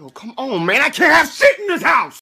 Yo, come on, man. I can't have shit in this house.